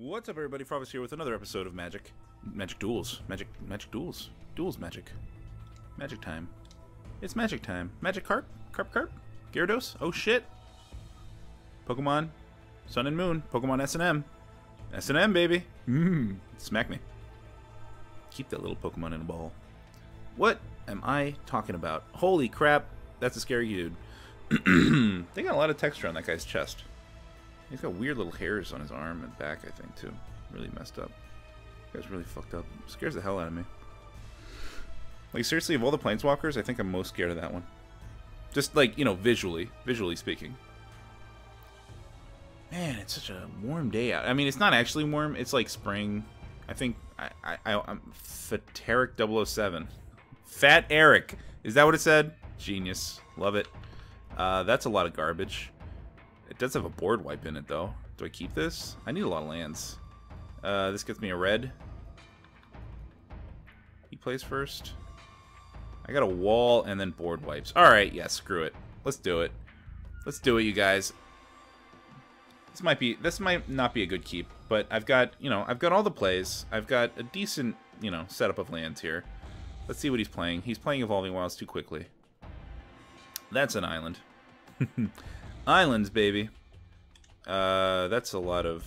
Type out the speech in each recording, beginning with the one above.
What's up, everybody? Fravas here with another episode of Magic. Magic Duels. Magic, Magic Duels. Duels Magic. Magic time. It's magic time. Magic Carp? Carp Carp? Gyarados? Oh shit! Pokemon. Sun and Moon. Pokemon S&M. S&M, baby! Mmm. Smack me. Keep that little Pokemon in a ball. What am I talking about? Holy crap! That's a scary dude. they got a lot of texture on that guy's chest. He's got weird little hairs on his arm and back, I think, too. Really messed up. Guy's really fucked up. Scares the hell out of me. Like, seriously, of all the Planeswalkers, I think I'm most scared of that one. Just, like, you know, visually. Visually speaking. Man, it's such a warm day out. I mean, it's not actually warm. It's like spring. I think I, I, I, I'm Fateric 007. Fat Eric. Is that what it said? Genius. Love it. Uh, that's a lot of garbage. It does have a board wipe in it, though. Do I keep this? I need a lot of lands. Uh, this gets me a red. He plays first. I got a wall and then board wipes. Alright, yeah, screw it. Let's do it. Let's do it, you guys. This might be this might not be a good keep, but I've got, you know, I've got all the plays. I've got a decent, you know, setup of lands here. Let's see what he's playing. He's playing Evolving Wilds too quickly. That's an island. Islands, baby. Uh, that's a lot of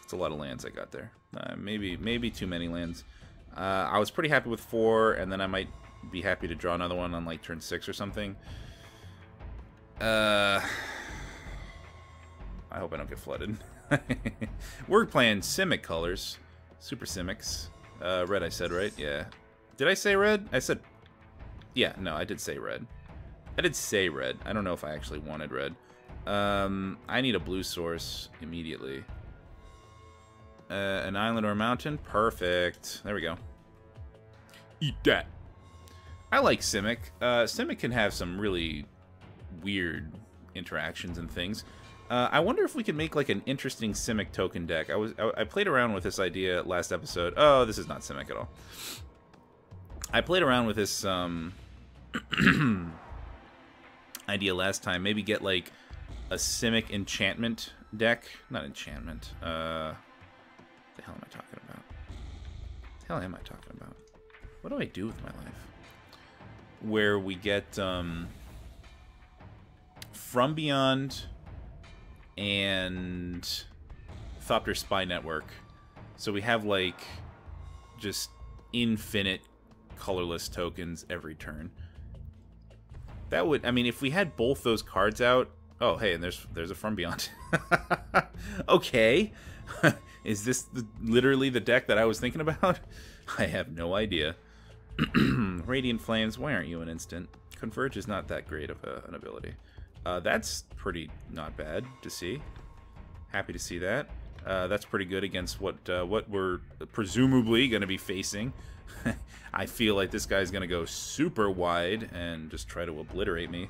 that's a lot of lands I got there. Uh, maybe maybe too many lands. Uh, I was pretty happy with four, and then I might be happy to draw another one on like turn six or something. Uh, I hope I don't get flooded. We're playing Simic colors, Super Simics. Uh, red, I said right? Yeah. Did I say red? I said. Yeah, no, I did say red. I did say red. I don't know if I actually wanted red. Um, I need a blue source immediately. Uh, an island or a mountain? Perfect. There we go. Eat that. I like Simic. Uh, Simic can have some really weird interactions and things. Uh, I wonder if we could make like an interesting Simic token deck. I was I, I played around with this idea last episode. Oh, this is not Simic at all. I played around with this um, idea last time. Maybe get like a Simic enchantment deck. Not enchantment. Uh, the hell am I talking about? The hell am I talking about? What do I do with my life? Where we get um, From Beyond and Thopter Spy Network. So we have like just infinite colorless tokens every turn. That would, I mean, if we had both those cards out, Oh, hey, and there's there's a From Beyond. okay. Is this the, literally the deck that I was thinking about? I have no idea. Radiant Flames, why aren't you an instant? Converge is not that great of a, an ability. Uh, that's pretty not bad to see. Happy to see that. Uh, that's pretty good against what uh, what we're presumably going to be facing. I feel like this guy's going to go super wide and just try to obliterate me.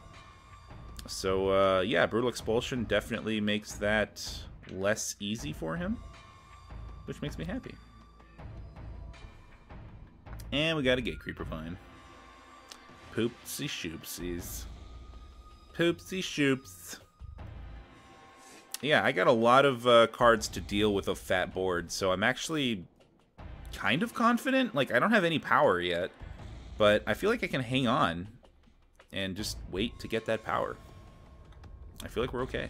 So, uh, yeah, Brutal Expulsion definitely makes that less easy for him, which makes me happy. And we got a Gatecreeper Vine. Poopsie shoopsies. Poopsie shoops. Yeah, I got a lot of uh, cards to deal with a fat board, so I'm actually kind of confident. Like, I don't have any power yet, but I feel like I can hang on and just wait to get that power. I feel like we're okay.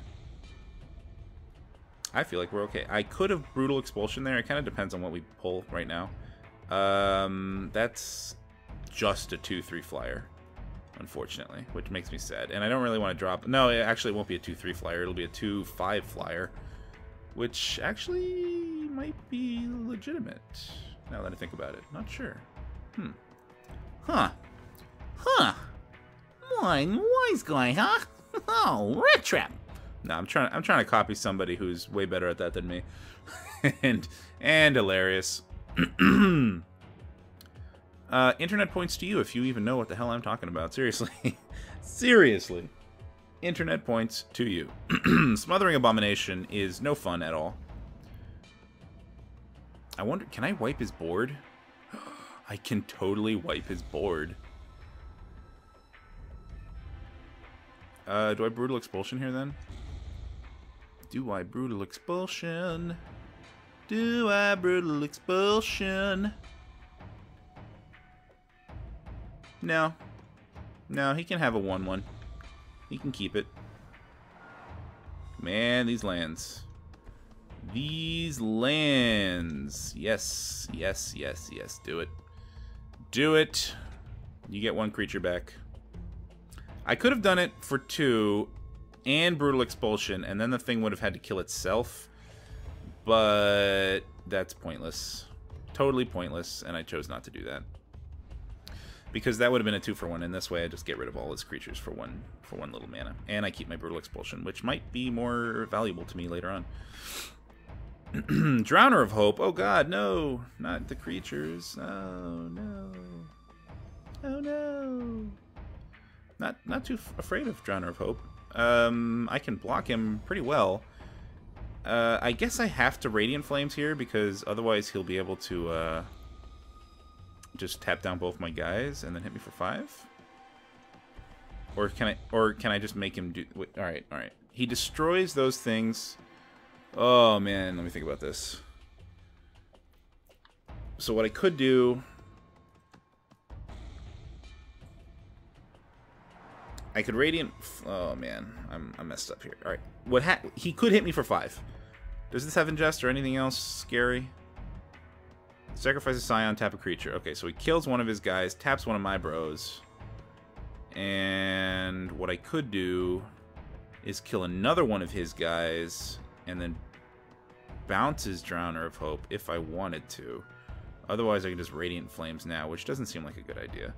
I feel like we're okay. I could have Brutal Expulsion there. It kind of depends on what we pull right now. Um, that's just a 2-3 flyer, unfortunately, which makes me sad. And I don't really want to drop... No, it actually won't be a 2-3 flyer. It'll be a 2-5 flyer, which actually might be legitimate, now that I think about it. Not sure. Hmm. Huh. Huh. Wine, wise guy, huh? Oh, rat trap. No, I'm trying. I'm trying to copy somebody who's way better at that than me, and and hilarious. uh, internet points to you if you even know what the hell I'm talking about. Seriously, seriously. Internet points to you. Smothering Abomination is no fun at all. I wonder, can I wipe his board? I can totally wipe his board. Uh, do I Brutal Expulsion here then? Do I Brutal Expulsion? Do I brutal expulsion? No. No, he can have a 1-1. He can keep it. Man, these lands. These lands. Yes, yes, yes, yes. Do it. Do it. You get one creature back. I could have done it for two and Brutal Expulsion, and then the thing would have had to kill itself. But that's pointless. Totally pointless, and I chose not to do that because that would have been a two for one. In this way, I just get rid of all his creatures for one for one little mana, and I keep my brutal expulsion, which might be more valuable to me later on. Drowner of Hope. Oh God, no, not the creatures. Oh no. Oh no. Not not too afraid of Drowner of Hope. Um, I can block him pretty well. Uh, I guess I have to Radiant Flames here because otherwise he'll be able to. Uh, just tap down both my guys and then hit me for five? Or can I or can I just make him do wait, all right, all right. He destroys those things. Oh man, let me think about this. So what I could do I could radiant Oh man, I'm I messed up here. All right. What ha he could hit me for 5. Does this have ingest or anything else scary? Sacrifice a Scion, tap a creature. Okay, so he kills one of his guys, taps one of my bros. And what I could do is kill another one of his guys and then bounces Drowner of Hope if I wanted to. Otherwise, I can just Radiant Flames now, which doesn't seem like a good idea.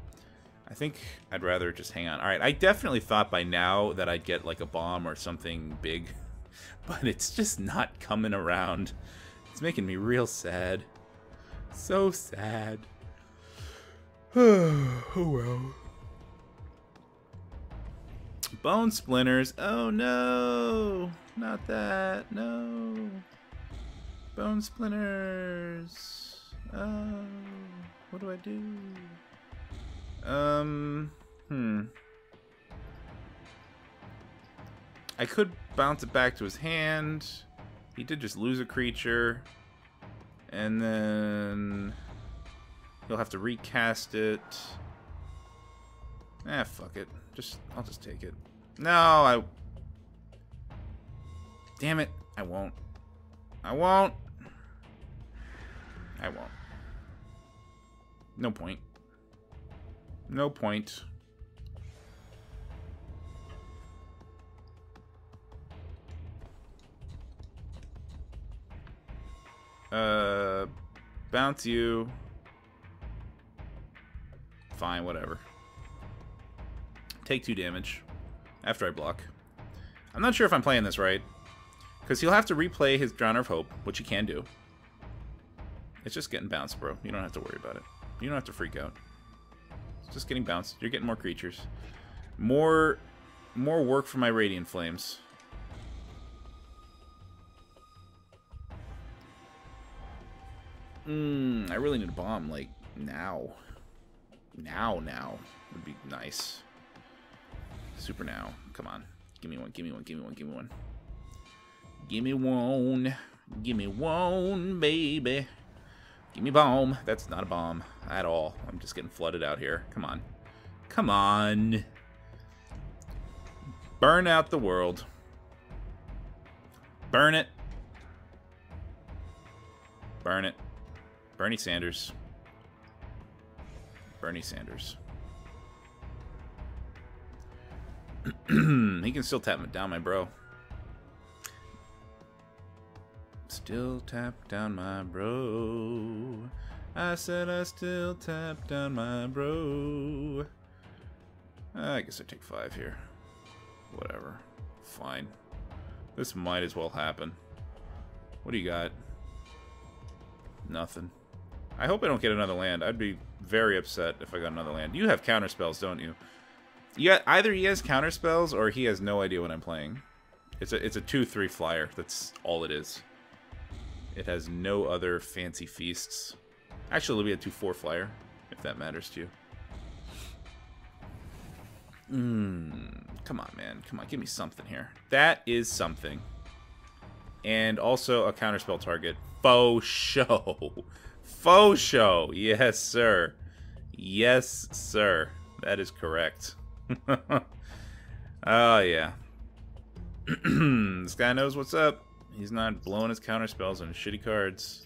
I think I'd rather just hang on. Alright, I definitely thought by now that I'd get like a bomb or something big, but it's just not coming around. It's making me real sad. So sad. oh well. Bone splinters. Oh no! Not that. No. Bone splinters. Oh. What do I do? Um. Hmm. I could bounce it back to his hand. He did just lose a creature. And then He'll have to recast it. Ah, fuck it. Just I'll just take it. No, I Damn it. I won't. I won't. I won't. No point. No point. Uh, bounce you. Fine, whatever. Take two damage after I block. I'm not sure if I'm playing this right. Because he'll have to replay his Drowner of Hope, which he can do. It's just getting bounced, bro. You don't have to worry about it. You don't have to freak out. It's just getting bounced. You're getting more creatures. More, more work for my Radiant Flames. Mm, I really need a bomb, like, now. Now, now. Would be nice. Super now. Come on. Give me one, give me one, give me one, give me one. Give me one. Give me one, baby. Give me bomb. That's not a bomb at all. I'm just getting flooded out here. Come on. Come on. Burn out the world. Burn it. Burn it. Bernie Sanders. Bernie Sanders. he can still tap me down my bro. Still tap down my bro. I said I still tap down my bro. Ah, I guess I take five here. Whatever. Fine. This might as well happen. What do you got? Nothing. I hope I don't get another land. I'd be very upset if I got another land. You have counter spells, don't you? Yeah, either he has counter spells or he has no idea what I'm playing. It's a it's a two three flyer. That's all it is. It has no other fancy feasts. Actually, be a two four flyer if that matters to you. Mmm. Come on, man. Come on, give me something here. That is something. And also a counterspell target. Faux show. Faux show. Yes, sir. Yes, sir. That is correct. oh, yeah. this guy knows what's up. He's not blowing his counterspells on shitty cards.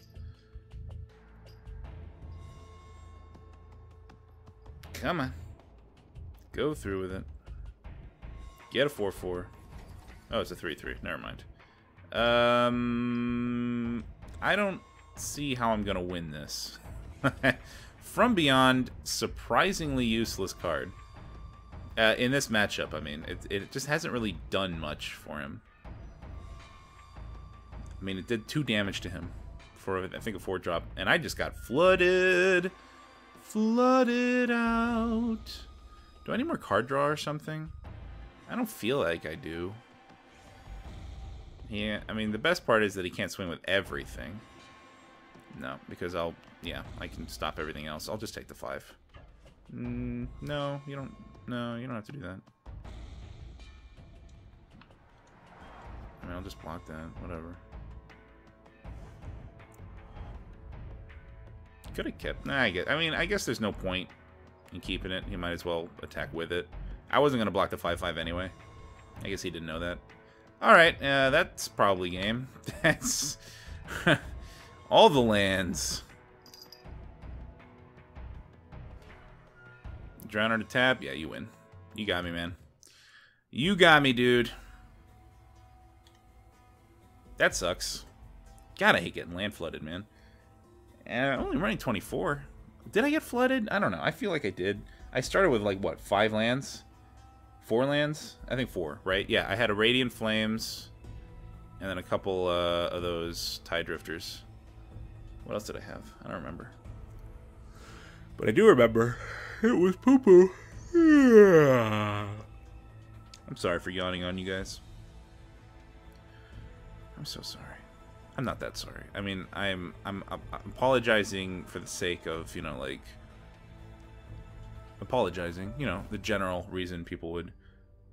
Come on. Go through with it. Get a 4-4. Oh, it's a 3-3. Never mind. Um, I don't see how I'm going to win this. From Beyond, surprisingly useless card. Uh, in this matchup, I mean, it, it just hasn't really done much for him. I mean, it did two damage to him for, I think, a four drop. And I just got flooded. Flooded out. Do I need more card draw or something? I don't feel like I do. Yeah, I mean, the best part is that he can't swing with everything. No, because I'll, yeah, I can stop everything else. I'll just take the five. Mm, no, you don't, no, you don't have to do that. I mean, I'll just block that, whatever. Could have kept, nah, I get, I mean, I guess there's no point in keeping it. He might as well attack with it. I wasn't going to block the 5-5 anyway. I guess he didn't know that. Alright, uh, that's probably game. That's... all the lands. Drown on a tap? Yeah, you win. You got me, man. You got me, dude. That sucks. God, I hate getting land flooded, man. And uh, only running 24. Did I get flooded? I don't know. I feel like I did. I started with, like, what, five lands? Four lands? I think four, right? Yeah, I had a Radiant Flames, and then a couple uh, of those Tide Drifters. What else did I have? I don't remember. But I do remember it was poo poo. Yeah. I'm sorry for yawning on you guys. I'm so sorry. I'm not that sorry. I mean, I'm I'm, I'm apologizing for the sake of you know like apologizing. You know the general reason people would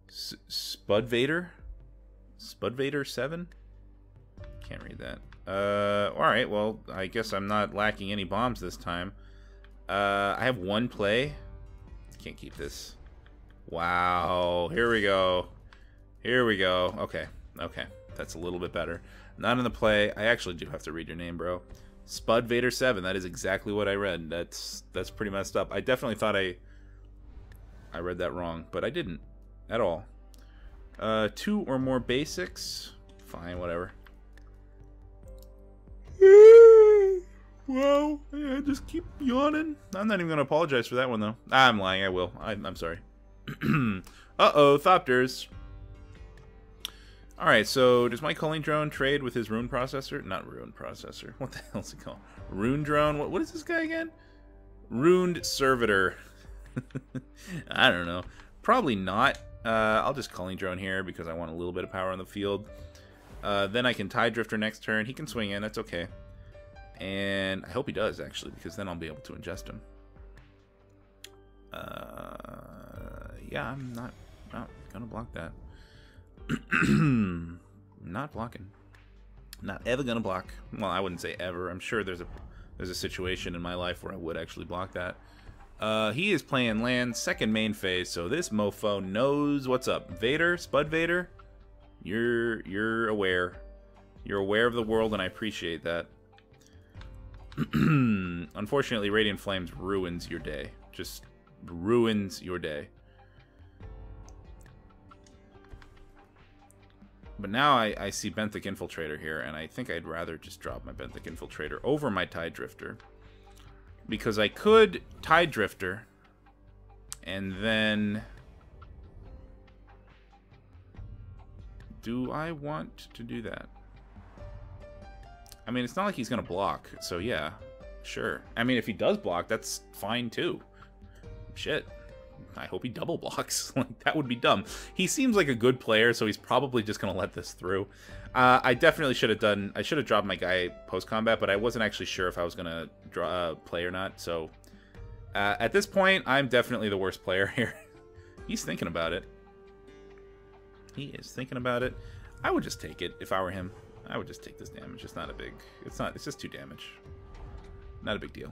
S Spud Vader, Spud Vader seven. Can't read that. Uh, all right. Well, I guess I'm not lacking any bombs this time. Uh, I have one play. Can't keep this. Wow. Here we go. Here we go. Okay. Okay. That's a little bit better. Not in the play. I actually do have to read your name, bro. Spud Vader 7. That is exactly what I read. That's that's pretty messed up. I definitely thought I I read that wrong, but I didn't at all. Uh, two or more basics. Fine, whatever. well, yeah, just keep yawning. I'm not even going to apologize for that one, though. I'm lying. I will. I, am sorry. Uh-oh, Thopters. Alright, so does my culling drone trade with his rune processor? Not rune processor. What the hell is it called? Rune drone? What, what is this guy again? Runed servitor. I don't know. Probably not. Uh, I'll just culling drone here because I want a little bit of power on the field. Uh, then I can Tide Drifter next turn. He can swing in. That's okay. And I hope he does, actually, because then I'll be able to ingest him. Uh, yeah, I'm not, not going to block that. not blocking. Not ever to block. Well, I wouldn't say ever. I'm sure there's a there's a situation in my life where I would actually block that. Uh, he is playing land second main phase, so this mofo knows what's up. Vader, Spud Vader, you're you're aware. You're aware of the world, and I appreciate that. Unfortunately, Radiant Flames ruins your day. Just ruins your day. But now I, I see Benthic Infiltrator here, and I think I'd rather just drop my Benthic Infiltrator over my Tide Drifter. Because I could Tide Drifter, and then... Do I want to do that? I mean, it's not like he's going to block, so yeah, sure. I mean, if he does block, that's fine too. Shit. I hope he double blocks. like that would be dumb. He seems like a good player, so he's probably just gonna let this through. Uh, I definitely should have done. I should have dropped my guy post combat, but I wasn't actually sure if I was gonna draw uh, play or not. So uh, at this point, I'm definitely the worst player here. he's thinking about it. He is thinking about it. I would just take it if I were him. I would just take this damage. It's not a big... It's not... It's just two damage. Not a big deal.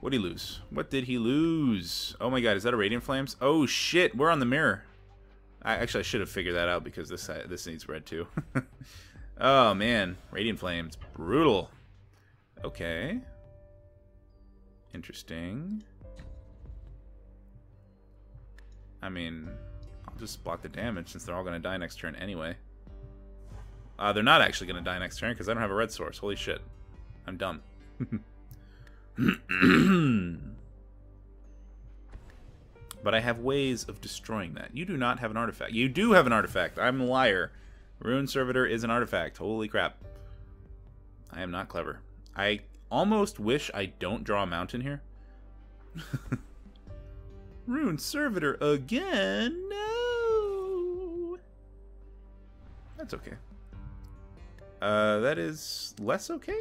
What did he lose? What did he lose? Oh my god, is that a Radiant Flames? Oh shit, we're on the mirror. I, actually, I should have figured that out because this uh, this needs red too. oh man, Radiant Flames. Brutal. Okay. Interesting. I mean, I'll just block the damage since they're all going to die next turn anyway. Uh, they're not actually going to die next turn because I don't have a red source. Holy shit. I'm dumb. but I have ways of destroying that. You do not have an artifact. You do have an artifact. I'm a liar. Rune Servitor is an artifact. Holy crap. I am not clever. I almost wish I don't draw a mountain here. Rune Servitor again? No! That's okay. Uh, that is less okay?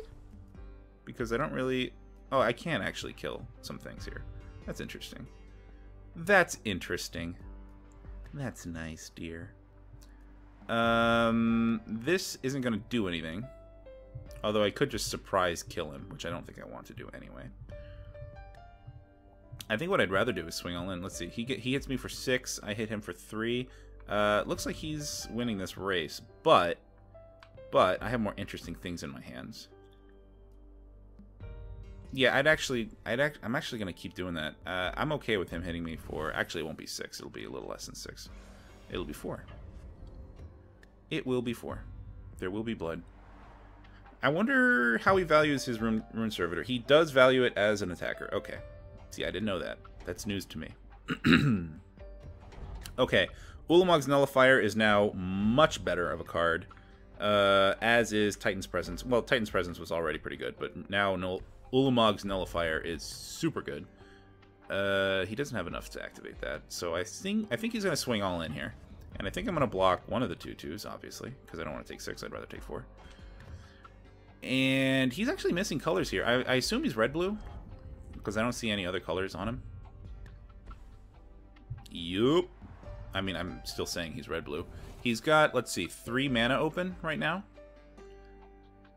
Because I don't really... Oh, I can actually kill some things here. That's interesting. That's interesting. That's nice, dear. Um, this isn't going to do anything. Although I could just surprise kill him, which I don't think I want to do anyway. I think what I'd rather do is swing all in. Let's see. He get, he hits me for six. I hit him for three. Uh, looks like he's winning this race, but but I have more interesting things in my hands. Yeah, I'd actually, I'd act, I'm actually gonna keep doing that. Uh, I'm okay with him hitting me for. Actually, it won't be six. It'll be a little less than six. It'll be four. It will be four. There will be blood. I wonder how he values his rune, rune servitor. He does value it as an attacker. Okay. See, I didn't know that. That's news to me. okay. Ulamog's Nullifier is now much better of a card, uh, as is Titan's Presence. Well, Titan's Presence was already pretty good, but now Null Ulamog's Nullifier is super good. Uh, he doesn't have enough to activate that, so I think I think he's going to swing all in here. And I think I'm going to block one of the two twos, obviously, because I don't want to take six. I'd rather take four. And he's actually missing colors here. I, I assume he's red-blue, because I don't see any other colors on him. Yup. I mean, I'm still saying he's red-blue. He's got, let's see, three mana open right now.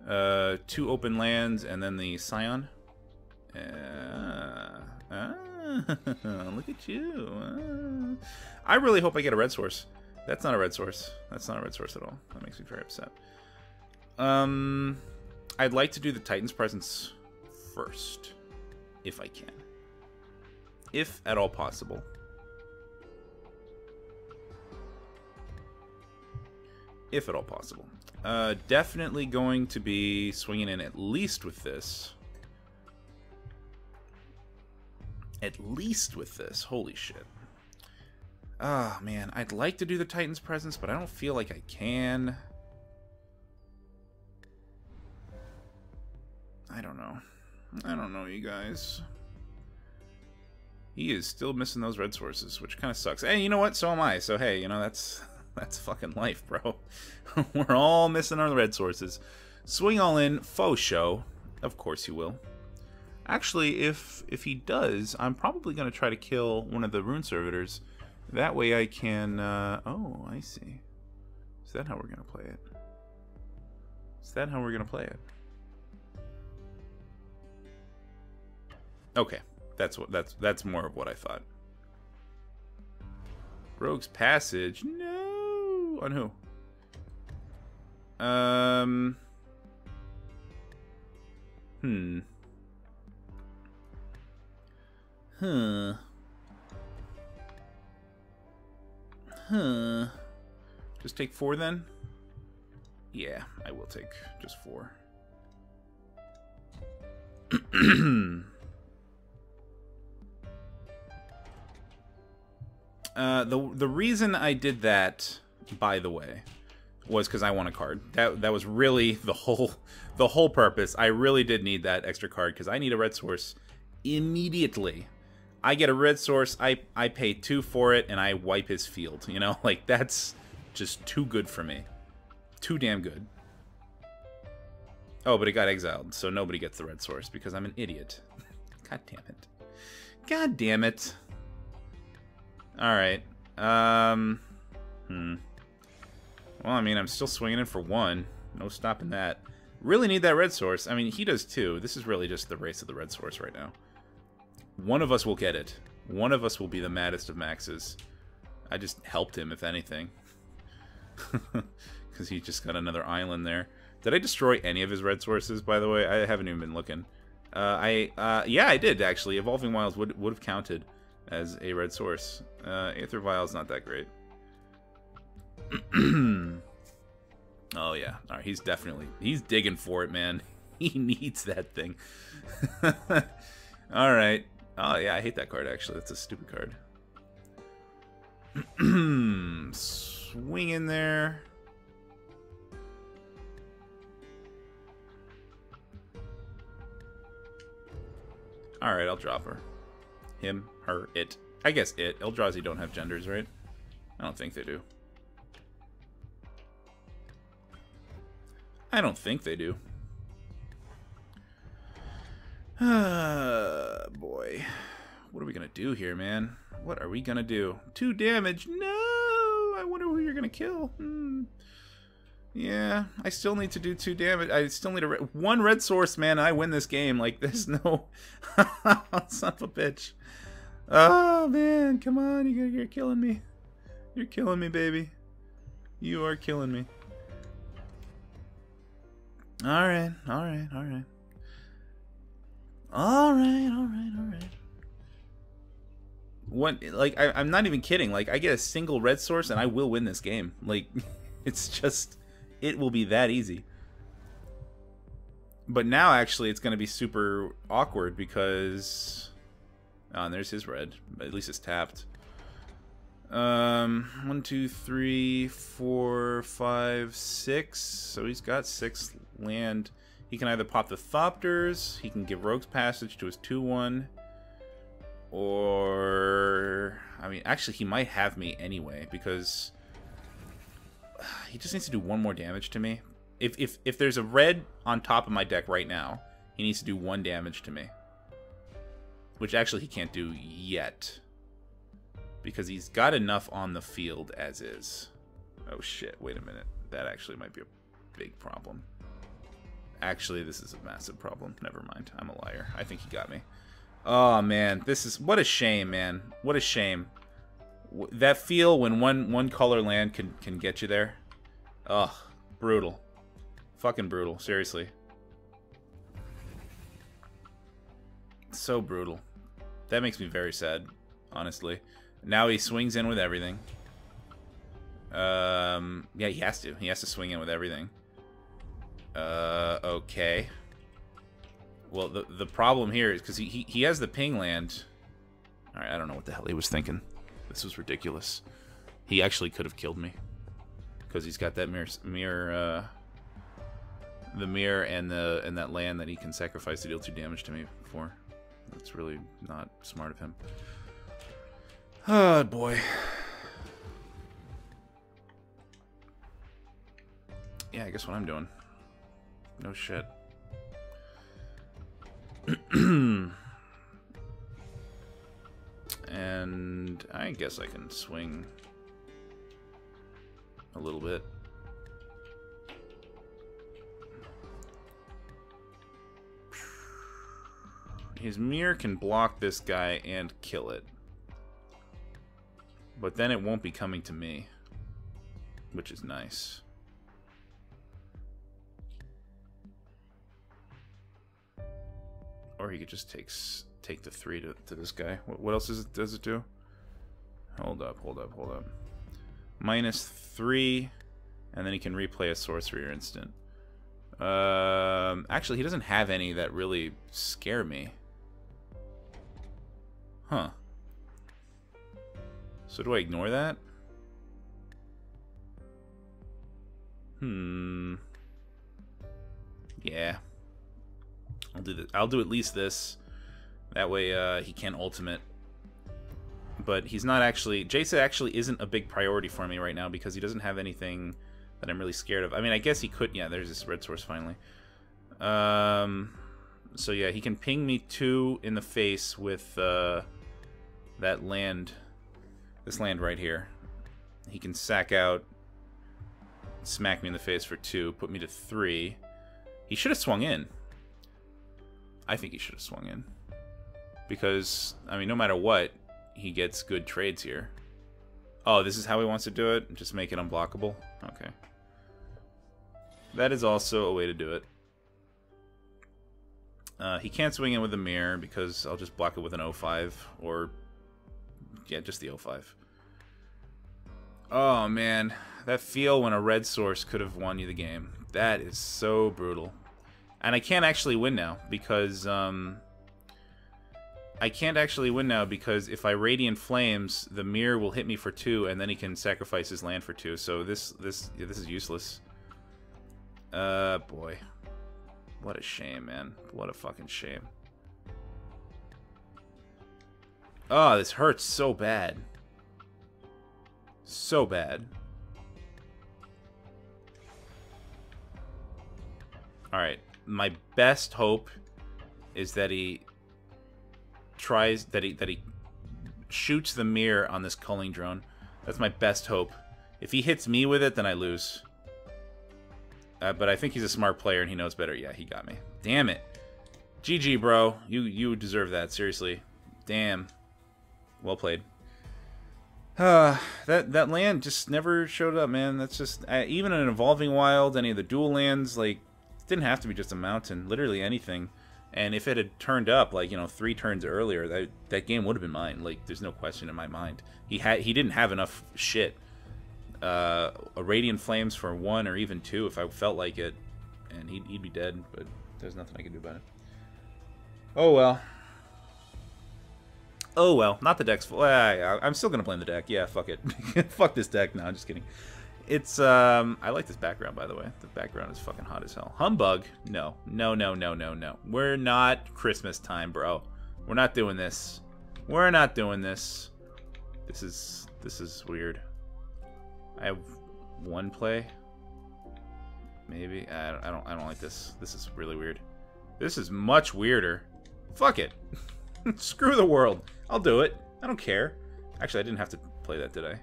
Uh, two open lands, and then the Scion. Uh, ah, look at you. Uh, I really hope I get a red source. That's not a red source. That's not a red source at all. That makes me very upset. Um, I'd like to do the Titan's Presence first, if I can. If at all possible. If at all possible. Uh, definitely going to be swinging in at least with this. At least with this. Holy shit. Ah, oh, man. I'd like to do the Titan's Presence, but I don't feel like I can. I don't know. I don't know, you guys. He is still missing those red sources, which kind of sucks. Hey, you know what? So am I. So, hey, you know, that's that's fucking life, bro. We're all missing our red sources. Swing all in, faux show. Of course you will. Actually, if if he does, I'm probably going to try to kill one of the rune servitors. That way I can... Uh, oh, I see. Is that how we're going to play it? Is that how we're going to play it? Okay, that's what that's that's more of what I thought. Rogue's Passage. No. On who? Um. Hmm. Huh. Huh. Just take four then? Yeah, I will take just four. Uh, the the reason I did that, by the way, was because I want a card. That that was really the whole the whole purpose. I really did need that extra card because I need a red source immediately. I get a red source, I I pay two for it, and I wipe his field. You know, like that's just too good for me. Too damn good. Oh, but it got exiled, so nobody gets the red source because I'm an idiot. God damn it. God damn it. Alright. Um, hmm. Well, I mean, I'm still swinging in for one. No stopping that. Really need that red source. I mean, he does too. This is really just the race of the red source right now. One of us will get it. One of us will be the maddest of maxes. I just helped him, if anything. Because he just got another island there. Did I destroy any of his red sources, by the way? I haven't even been looking. Uh, I uh, Yeah, I did, actually. Evolving Wilds would, would have counted as a red source. Uh, Aether Vial's not that great. oh, yeah. All right, he's definitely... He's digging for it, man. He needs that thing. All right. Oh, yeah, I hate that card, actually. That's a stupid card. Swing in there. Alright, I'll drop her. Him, her, it. I guess it. Eldrazi don't have genders, right? I don't think they do. I don't think they do. Ah, boy. What are we gonna do here, man? What are we gonna do? Two damage? No! I wonder who you're gonna kill. Hmm. Yeah, I still need to do two damage. I still need a re one red source, man. I win this game. Like, there's no... Son of a bitch. Oh, man. Come on. You, you're killing me. You're killing me, baby. You are killing me. Alright, alright, alright. Alright, alright, alright. What, like, I, I'm not even kidding. Like, I get a single red source and I will win this game. Like, it's just it will be that easy. But now, actually, it's going to be super awkward because... Oh, and there's his red. But at least it's tapped. Um, one, two, three, four, five, six. So he's got six land. He can either pop the Thopters, he can give Rogue's Passage to his 2-1, or... I mean, actually, he might have me anyway, because he just needs to do one more damage to me. If, if, if there's a red on top of my deck right now, he needs to do one damage to me. Which actually he can't do yet. Because he's got enough on the field as is. Oh shit, wait a minute. That actually might be a big problem. Actually, this is a massive problem. Never mind. I'm a liar. I think he got me. Oh man, this is what a shame, man. What a shame that feel when one one color land can can get you there. Ugh, brutal. Fucking brutal, seriously. So brutal. That makes me very sad, honestly. Now he swings in with everything. Um, yeah, he has to. He has to swing in with everything. Uh, okay. Well, the the problem here is because he, he he has the ping land. All right, I don't know what the hell he was thinking. This was ridiculous. He actually could have killed me. Because he's got that mirror, mirror uh, the mirror and the and that land that he can sacrifice to deal two damage to me for. That's really not smart of him. Oh boy. Yeah, I guess what I'm doing. No shit. And I guess I can swing a little bit. His mirror can block this guy and kill it. But then it won't be coming to me. Which is nice. Or he could just take take the three to, to this guy. What, what else does it, does it do? Hold up, hold up, hold up. Minus three, and then he can replay a sorcery or instant. Um, actually, he doesn't have any that really scare me. Huh. So do I ignore that? Hmm. Yeah. I'll do this. I'll do at least this. That way uh, he can ultimate. But he's not actually... Jace actually isn't a big priority for me right now because he doesn't have anything that I'm really scared of. I mean, I guess he could... Yeah, there's this red source finally. Um, so yeah, he can ping me two in the face with uh, that land. This land right here. He can sack out smack me in the face for two, put me to three. He should have swung in. I think he should have swung in. Because, I mean, no matter what, he gets good trades here. Oh, this is how he wants to do it? Just make it unblockable? Okay. That is also a way to do it. Uh, he can't swing in with a mirror because I'll just block it with an 05 or yeah, just the 05. Oh man, that feel when a red source could have won you the game. That is so brutal. And I can't actually win now because um I can't actually win now because if I Radiant Flames, the mirror will hit me for 2 and then he can sacrifice his land for 2. So this this yeah, this is useless. Uh boy. What a shame, man. What a fucking shame. Oh, this hurts so bad. So bad. Alright. My best hope is that he tries that he that he shoots the mirror on this culling drone. That's my best hope. If he hits me with it, then I lose. Uh, but I think he's a smart player and he knows better. Yeah, he got me. Damn it. GG, bro. You you deserve that. Seriously. Damn. Well played. Uh, that that land just never showed up, man. That's just uh, even an evolving wild, any of the dual lands, like didn't have to be just a mountain. Literally anything. And if it had turned up like you know three turns earlier, that that game would have been mine. Like there's no question in my mind. He had he didn't have enough shit. Uh, a radiant flames for one or even two if I felt like it, and he'd, he'd be dead. But there's nothing I can do about it. Oh well. Oh well, not the deck's. Uh, I'm still gonna play the deck. Yeah, fuck it. fuck this deck. No, I'm just kidding. It's um, I like this background by the way. The background is fucking hot as hell. Humbug? No, no, no, no, no, no. We're not Christmas time, bro. We're not doing this. We're not doing this. This is this is weird. I have one play. Maybe I don't, I don't. I don't like this. This is really weird. This is much weirder. Fuck it. Screw the world. I'll do it. I don't care. Actually, I didn't have to play that, did I?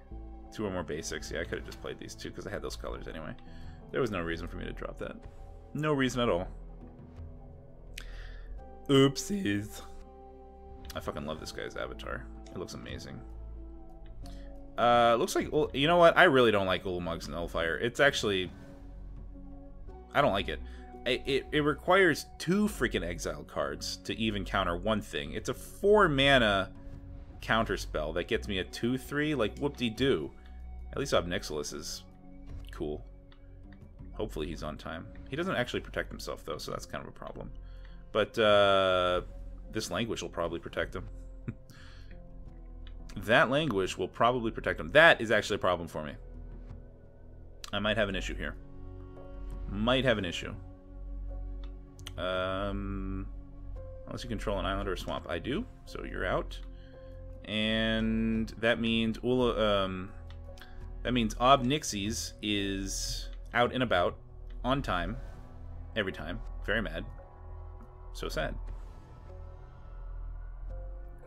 Two or more basics. Yeah, I could have just played these two because I had those colors anyway. There was no reason for me to drop that. No reason at all. Oopsies. I fucking love this guy's avatar. It looks amazing. Uh, looks like, well, you know what? I really don't like Ulamog's Nullifier. It's actually... I don't like it it, it requires two freaking exile cards to even counter one thing. It's a four mana counter spell that gets me a 2-3, like whoop-de-doo. At least Ob Nixilis is cool. Hopefully he's on time. He doesn't actually protect himself, though, so that's kind of a problem. But uh, this languish will probably protect him. that languish will probably protect him. That is actually a problem for me. I might have an issue here. Might have an issue. Um, unless you control an island or a swamp. I do, so you're out. And that means Ula, um, that means Ob Nixies is out and about, on time, every time. Very mad. So sad.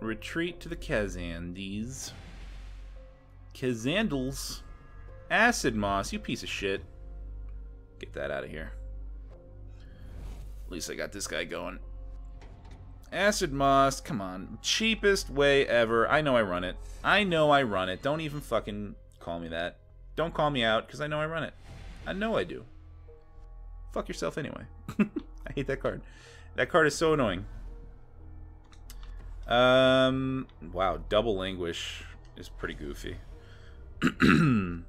Retreat to the Kazandes. Kazandals. Acid Moss, you piece of shit. Get that out of here. At least I got this guy going. Acid Moss, come on. Cheapest way ever. I know I run it. I know I run it. Don't even fucking call me that. Don't call me out, because I know I run it. I know I do. Fuck yourself anyway. I hate that card. That card is so annoying. Um, wow, double languish is pretty goofy.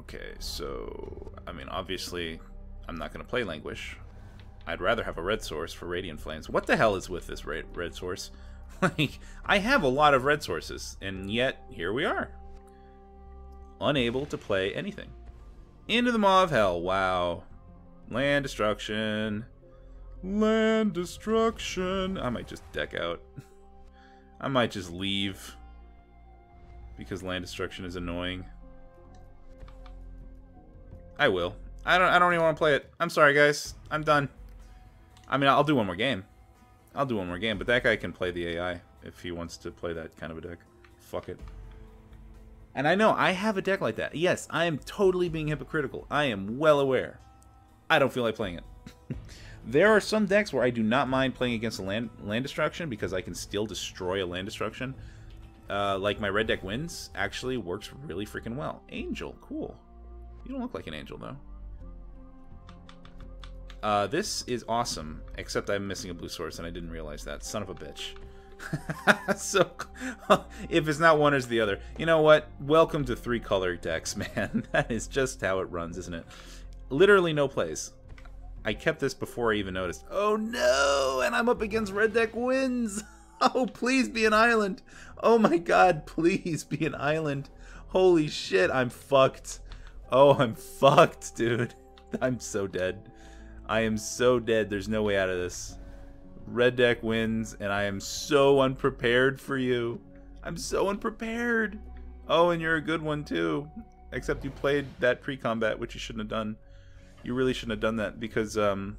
Okay, so, I mean, obviously, I'm not going to play Languish. I'd rather have a red source for Radiant Flames. What the hell is with this red, red source? like, I have a lot of red sources, and yet, here we are. Unable to play anything. Into the Maw of Hell, wow. Land destruction. Land destruction. I might just deck out. I might just leave. Because land destruction is annoying. I will. I don't. I don't even want to play it. I'm sorry, guys. I'm done. I mean, I'll do one more game. I'll do one more game, but that guy can play the AI if he wants to play that kind of a deck. Fuck it. And I know I have a deck like that. Yes, I am totally being hypocritical. I am well aware. I don't feel like playing it. there are some decks where I do not mind playing against a land land destruction because I can still destroy a land destruction. Uh, like my red deck wins actually works really freaking well. Angel, cool. You don't look like an angel though. Uh, this is awesome, except I'm missing a blue source and I didn't realize that. Son of a bitch. so, if it's not one, it's the other. You know what? Welcome to three color decks, man. that is just how it runs, isn't it? Literally no plays. I kept this before I even noticed. Oh no! And I'm up against red deck wins! Oh, please be an island! Oh my god, please be an island! Holy shit, I'm fucked. Oh, I'm fucked, dude. I'm so dead. I am so dead. There's no way out of this. Red deck wins, and I am so unprepared for you. I'm so unprepared. Oh, and you're a good one too. Except you played that pre-combat, which you shouldn't have done. You really shouldn't have done that because um,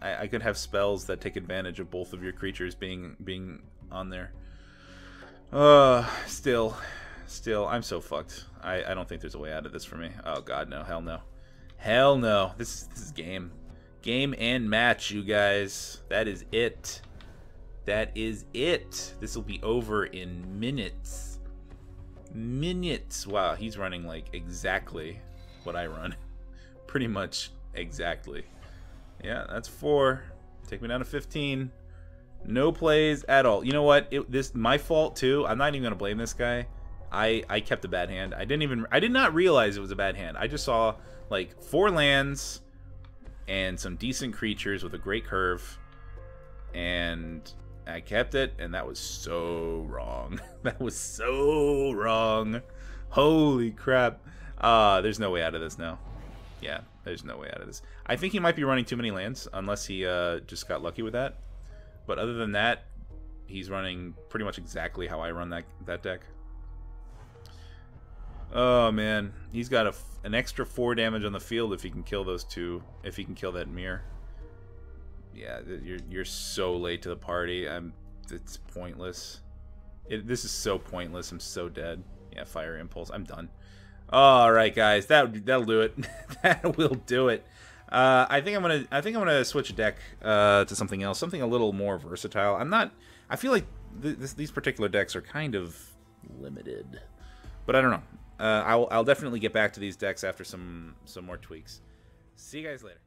I, I could have spells that take advantage of both of your creatures being being on there. Uh, still, still, I'm so fucked. I, I don't think there's a way out of this for me. Oh god, no, hell no. Hell no. This, this is game. Game and match, you guys. That is it. That is it. This will be over in minutes. Minutes. Wow, he's running like exactly what I run. Pretty much exactly. Yeah, that's four. Take me down to 15. No plays at all. You know what? It, this my fault too. I'm not even gonna blame this guy. I I kept a bad hand. I didn't even I did not realize it was a bad hand. I just saw like four lands and some decent creatures with a great curve and I kept it and that was so wrong. that was so wrong. Holy crap. Uh there's no way out of this now. Yeah, there's no way out of this. I think he might be running too many lands unless he uh just got lucky with that. But other than that, he's running pretty much exactly how I run that that deck. Oh man, he's got a, an extra four damage on the field if he can kill those two. If he can kill that mirror. Yeah, you're you're so late to the party. I'm. It's pointless. It, this is so pointless. I'm so dead. Yeah, Fiery Impulse. I'm done. All right, guys, that that'll do it. that will do it. Uh, I think I'm gonna. I think I'm gonna switch a deck uh, to something else, something a little more versatile. I'm not. I feel like th this, these particular decks are kind of limited, but I don't know uh, I'll, I'll definitely get back to these decks after some some more tweaks. See you guys later.